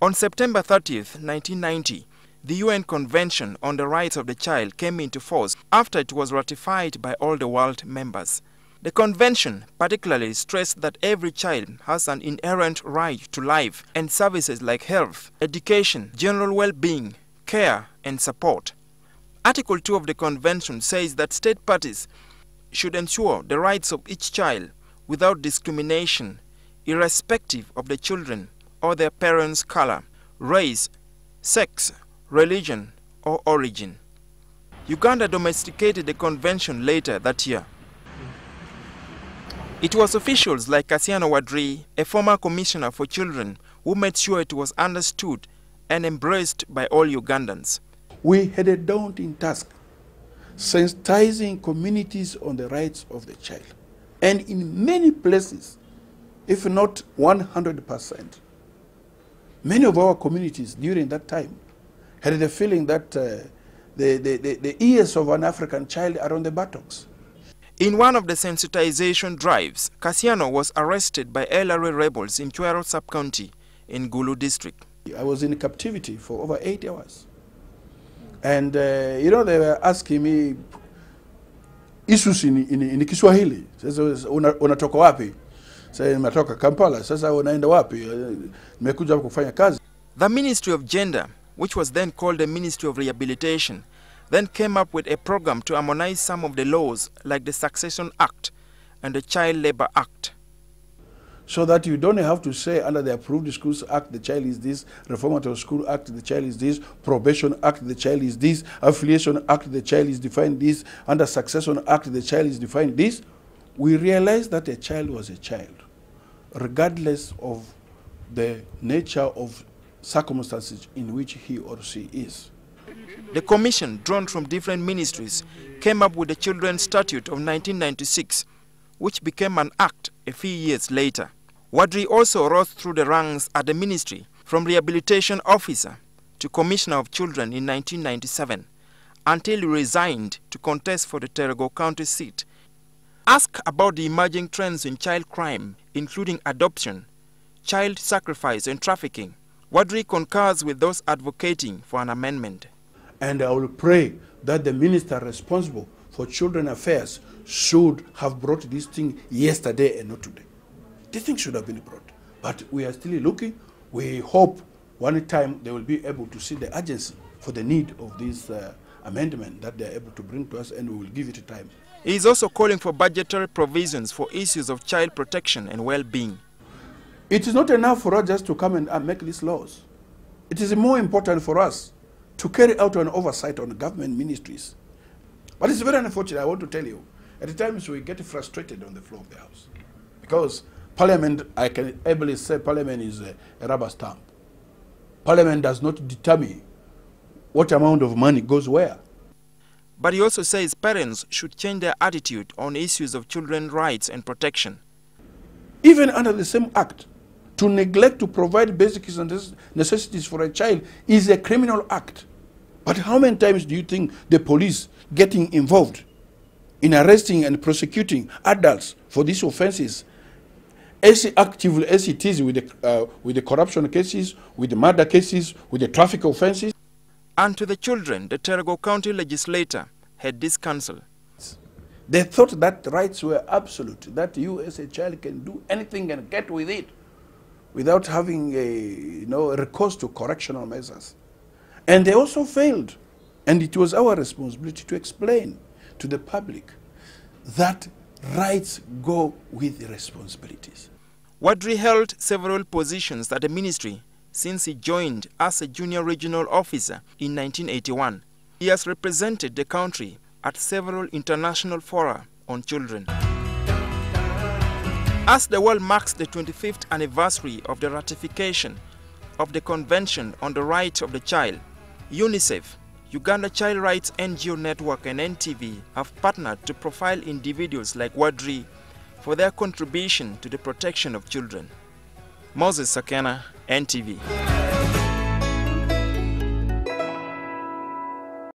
On September 30, 1990, the UN Convention on the Rights of the Child came into force after it was ratified by all the world members. The convention particularly stressed that every child has an inherent right to life and services like health, education, general well-being, care and support. Article 2 of the convention says that state parties should ensure the rights of each child without discrimination, irrespective of the children or their parents' color, race, sex, religion, or origin. Uganda domesticated the convention later that year. It was officials like Kassiano Wadri, a former commissioner for children, who made sure it was understood and embraced by all Ugandans. We had a daunting task, sensitizing communities on the rights of the child. And in many places, if not 100%, many of our communities during that time had the feeling that uh, the, the, the, the ears of an African child are on the buttocks. In one of the sensitization drives, Cassiano was arrested by LRA rebels in Chuero sub-county in Gulu district. I was in captivity for over eight hours. And, uh, you know, they were asking me issues in, in, in Kiswahili. Sasa una, unatoka wapi? Sasa nimetoka Kampala. Sasa unaenda wapi? Nimekuja kufanya kazi. The Ministry of Gender, which was then called the Ministry of Rehabilitation, then came up with a program to harmonize some of the laws like the Succession Act and the Child Labor Act. So that you don't have to say under the Approved Schools Act the child is this, Reformatory School Act the child is this, Probation Act the child is this, Affiliation Act the child is defined this, under Succession Act the child is defined this. We realized that a child was a child, regardless of the nature of circumstances in which he or she is. The commission, drawn from different ministries, came up with the Children's Statute of 1996, which became an act a few years later. Wadri also rose through the ranks at the ministry, from rehabilitation officer to commissioner of children in 1997, until he resigned to contest for the Terego County seat. Asked about the emerging trends in child crime, including adoption, child sacrifice, and trafficking, Wadri concurs with those advocating for an amendment. And I will pray that the minister responsible for children affairs should have brought this thing yesterday and not today. This thing should have been brought. But we are still looking. We hope one time they will be able to see the urgency for the need of this uh, amendment that they are able to bring to us, and we will give it time. He is also calling for budgetary provisions for issues of child protection and well-being. It is not enough for us just to come and uh, make these laws. It is more important for us to carry out an oversight on government ministries. But it's very unfortunate, I want to tell you, at times we get frustrated on the floor of the House. Because Parliament, I can ably say Parliament is a, a rubber stamp. Parliament does not determine what amount of money goes where. But he also says parents should change their attitude on issues of children's rights and protection. Even under the same act, to neglect to provide basic necessities for a child is a criminal act. But how many times do you think the police getting involved in arresting and prosecuting adults for these offenses as actively as it is with the, uh, with the corruption cases, with the murder cases, with the traffic offenses? And to the children, the Terego County legislator had this counsel. They thought that rights were absolute, that you as a child can do anything and get with it without having a you know, recourse to correctional measures. And they also failed. And it was our responsibility to explain to the public that rights go with responsibilities. Wadri held several positions at the ministry since he joined as a junior regional officer in 1981. He has represented the country at several international fora on children. As the world marks the 25th anniversary of the ratification of the Convention on the Rights of the Child, UNICEF, Uganda Child Rights NGO Network and NTV have partnered to profile individuals like Wadri for their contribution to the protection of children. Moses Akena, NTV.